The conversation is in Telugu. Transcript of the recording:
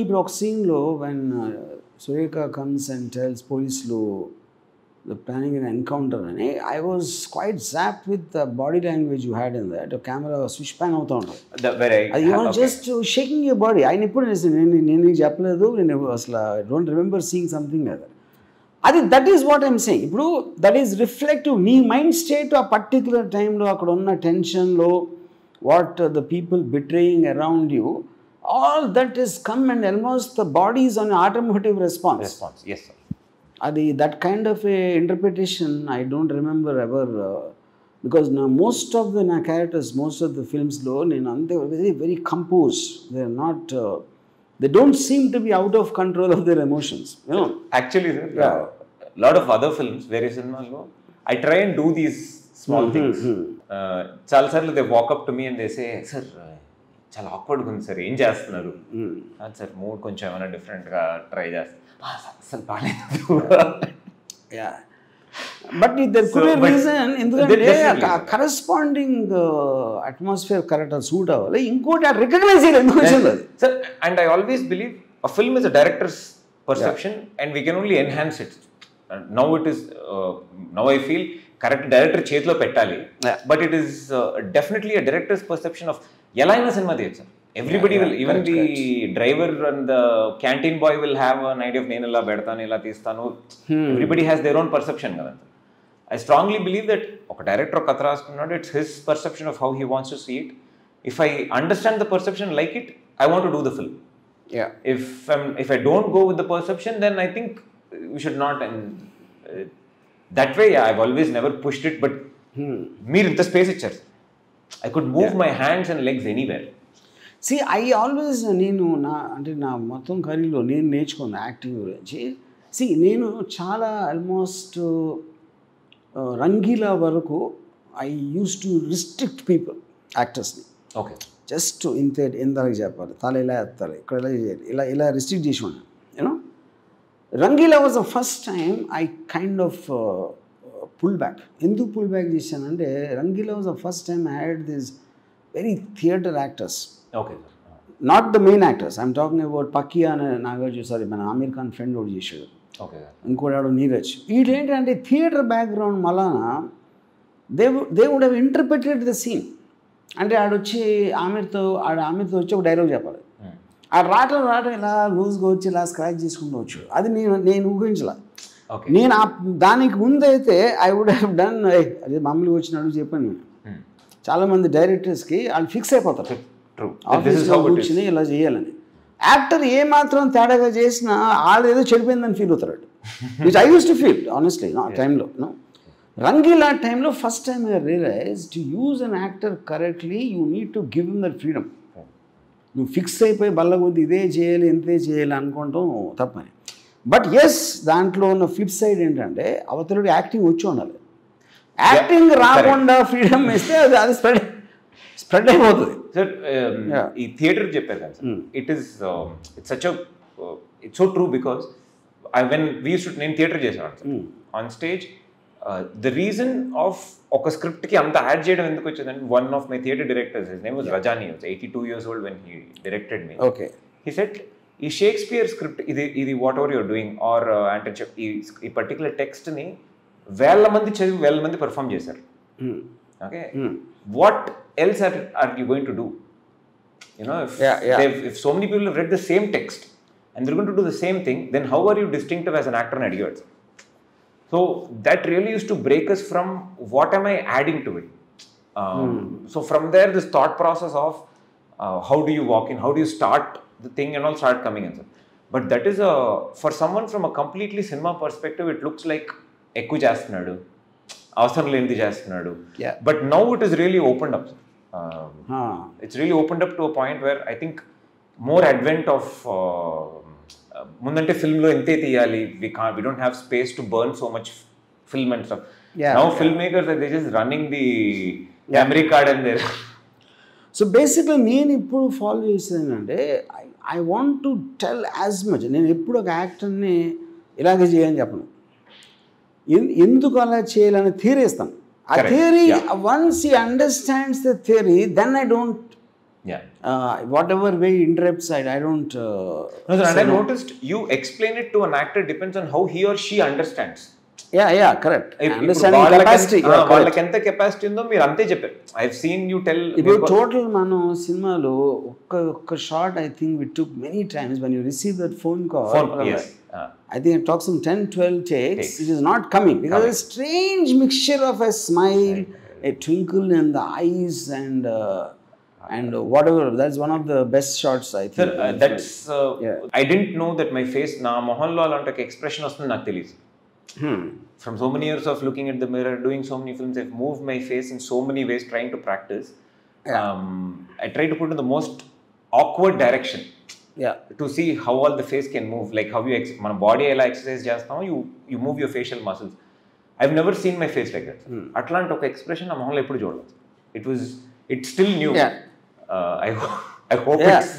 ఇప్పుడు ఒక సీన్లో when Surekha comes and tells పోలీసులు ద ప్లానింగ్ అండ్ ఎన్కౌంటర్ అని I was quite zap with the body language you had in that camera switch pan అవుతూ ఉంటుంది. జస్ట్ షేకింగ్ యూ బాడీ ఆయన ఎప్పుడు నేను నేను నీకు చెప్పలేదు నేను అసలు don't remember seeing something other అది that is what I'm saying ఇప్పుడు దట్ ఈస్ రిఫ్లెక్టివ్ నీ మైండ్ స్టేట్ ఆ పర్టికులర్ టైంలో అక్కడ ఉన్న టెన్షన్లో what the people betraying around you all that is come and almost the body is on automotive response. Response, yes, sir. Adi, that kind of a interpretation, I don't remember ever. Uh, because now most of the characters, most of the films, lo, they are very, very composed. They are not, uh, they don't seem to be out of control of their emotions. You know? Actually, a uh, yeah. uh, lot of other films, very similar. I try and do these small mm -hmm. things. Mm -hmm. uh, they walk up to me and they say, Sir, uh, చాలా ఆక్వర్డ్గా ఉంది సార్. ఏం చేస్తున్నారు? సార్ మూడ్ కొంచెం ఏమైనా డిఫరెంట్గా ట్రై చేస్తారు అసలు బాగాలేదు. Yeah but there could reason ఎందుకంటే. కరస్పాండింగ్ అట్మాస్ఫియర్ కరెక్ట్ సూట్ అవ్వాలి. ఇంకోటి రికగ్నైజ్ చేయాలి ఎందుకు వచ్చింది? అది Sir, and I always believe a film is a director's perception and we can only enhance it. And now it is, uh, now I feel correct director చేతిలో పెట్టాలి. But it is definitely a director's perception of ఎలా అయినా సినిమా తీయచ్చు. Everybody will even the driver and the canteen boy will have an idea of నేను ఇలా పెడతాను ఇలా తీస్తాను everybody has their own perception కదా ఐ స్ట్రాంగ్లీ బిలీవ్ దట్ ఒక డైరెక్టర్ కథ రాసుకున్నాడు it's his perception of how he wants to see it if I understand the perception like it I want to do the film yeah if I'm, if I don't go with the perception, then I think we should not. And uh, that way, yeah, I've always never pushed it. But మీరు ఇంత స్పేస్ ఇచ్చారు. I could move my hands and legs anywhere see I always నేను నా అంటే నా మొత్తం కరీలో నేను నేర్చుకున్న యాక్టింగ్ గురించి సి నేను చాలా ఆల్మోస్ట్ రంగీలా వరకు I use to restrict people యాక్టర్స్ని okay just ఇంతే ఇంతవరకు చెప్పాలి తల ఇలా ఎత్తాలి ఇక్కడ ఇలా చేయాలి ఇలా ఇలా రిస్ట్రిక్ట్ చేసి ఉన్నాను you know Rangeela was the first time I kind of pull back ఎందుకు పుల్ బ్యాక్ చేశానంటే Rangeela was the first time had this very theatre actors okay not the main actors I'm talking about Pakkiya అనే నాగార్జున సారీ మన ఆమీర్ ఖాన్ ఫ్రెండ్ ఒకటి చేశాడు. ఓకే ఇంకోటి నీరజ్. వీళ్ళేంటంటే theatre background మలాన they they would have interpreted the scene అంటే ఆడొచ్చి ఆమెతో ఆడ ఆమెతో వచ్చి ఒక డైలాగ్ చెప్పాలి. ఆ రాటం రాటం ఇలా లూజ్గా వచ్చి ఇలా స్క్రాచ్ చేసుకుంటూ వచ్చు అది నేను నేను ఊహించలే. నేను దానికి ముందైతే ఐ వుడ్ హ్యావ్ డన్ అది మామూలుగా వచ్చినాడు చెప్పాను నేను. చాలామంది డైరెక్టర్స్కి వాళ్ళు ఫిక్స్ అయిపోతారు. ఆఫీస్లో కూర్చుని ఇలా చేయాలని. యాక్టర్ ఏ మాత్రం తేడాగా చేసినా వాళ్ళు ఏదో చెడిపోయిందని ఫీల్ అవుతారు which I use to feel honestly ఆ టైంలో నో రంగీలా టైంలో first time I realise to use an actor correctly you need to give him that freedom నువ్వు ఫిక్స్ అయిపోయి బల్లగొద్ది ఇదే చేయాలి ఇంతే చేయాలి అనుకోవటం తప్పని బట్ ఎస్ దాంట్లో ఉన్న ఫ్లిప్ సైడ్ ఏంటంటే అవతలుడు యాక్టింగ్ వచ్చి ఉండాలి. యాక్టింగ్ రాకుండా ఫ్రీడమ్ ఇస్తే అది అది స్ప్రెడ్ స్ప్రెడ్ అయిపోతుంది. Sir Yeah. ఈ థియేటర్ చెప్పారు కదా sir it is it's such it's so true because I when we's నేను theatre sir on stage the reason of ఒక స్క్రిప్ట్కి అంత యాడ్ చేయడం ఎందుకు వచ్చిందంటే one of my theatre directors his name was Rajani eighty two years old when he directed me okay he set ఈ షేక్స్పియర్ స్క్రిప్ట్ ఇది ఇది whatever you're doing are అంటే చెప్- ఈ ఈ పర్టికులర్ టెక్స్ట్ని వేల మంది చదివి వేల మంది పర్ఫామ్ చేశారు okay what else are, are you going to do you know if, Yeah, yeah. they've- if so many people have read the same text and they're going to do the same thing then how are you distinctive as an actor and idiots so that really used to break us from what am i adding to it um, uh, how do you walk in how do you start the thing and all start coming in but that is a for someone from a completely cinema perspective it looks like ఎక్కువ చేస్తున్నాడు అవసరం లేనిది చేస్తున్నాడు Yeah. But now it is really open up it's really open up to a point where I think more advent of ముందంటే ఫిల్మ్లో ఎంతే తీయాలి we can we don't have space to burn so much film and stuff Yeah, now film makers they just running the memory card and there so బేసిక్గా నేను ఇప్పుడు ఫాలో చేసేది ఏంటంటే I want to tell as much నేను ఎప్పుడు ఒక యాక్టర్ని ఇలాగే చేయని చెప్పను ఎందుకు అలా చేయాలని థియరీ ఇస్తాను ఆ. Theory. Once he understands the theory then I don't Yeah. Uh, whatever way interrupts, I, I don't. Uh, No, sir, and I no. noticed you explain it to an actor depends on how he or she understands. Yeah, yeah. ఇప్- ఇప్పుడు Understanding వాళ్ళకి. ఎంత- yeah, కెపాసిటీ ఉందో మీరు అంతే చెప్పారు ఐ సీన్ యూ టెల్ ఇప్పుడు టోటల్ మనం సినిమాలో ఒక్క ఒక్క shot I think we took many times one you receive that phone call I think it talks some 10, 12 takes. It is not coming because a strange mixture of a smile, a twinkle in the eyes, and uh, whatever. That's one of the best shots I think. Sir that's Yeah. I don't know that my face నా మొహంలో అలాంటి ఒక ఎక్స్ప్రెషన్ వస్తుంది నాకు తెలియదు Hmm. from so many years of looking at the mirror, doing so many films, I've moved my face in so many ways, trying to practice. Um, I try to put in the most awkward direction Yeah. to see how all the face can move, like how you ex- మన బాడీ ఎలా ఎక్సర్సైజ్ చేస్తామో you you move your facial muscles I never seen my face like that అట్లాంటి ఒక ఎక్స్ప్రెషన్ నా మొహంలో ఎప్పుడు చూడలేదు it was it still new Yeah. I I hope Yeah. It's